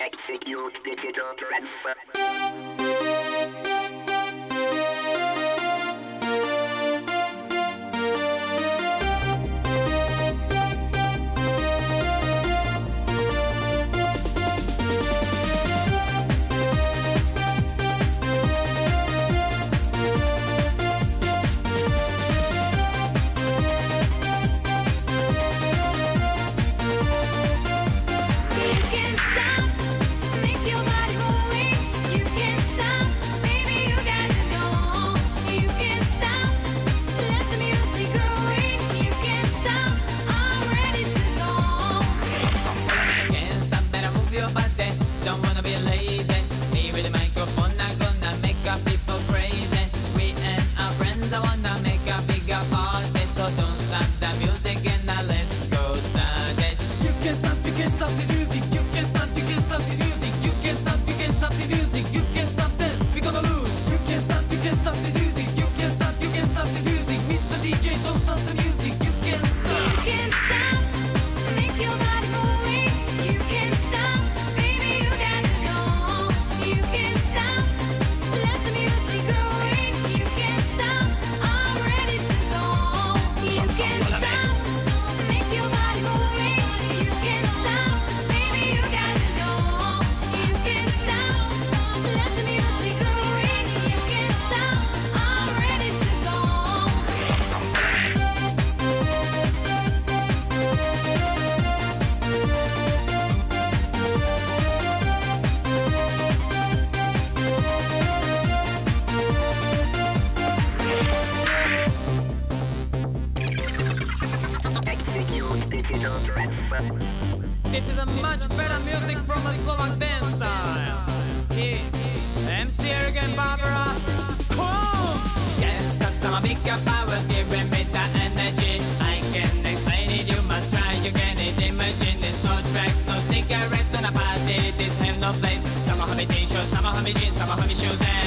Execute digital transfer. the one that make a bigger pop. This is a much better music from a Slovak dance style. It's MC Erik and Barbara. Cool! Bigger giving me that energy. I can explain it, you must try, you can. Imagine no tracks, no cigarettes. This no place. Summer homie t-shirts, jeans, summer homie shoes,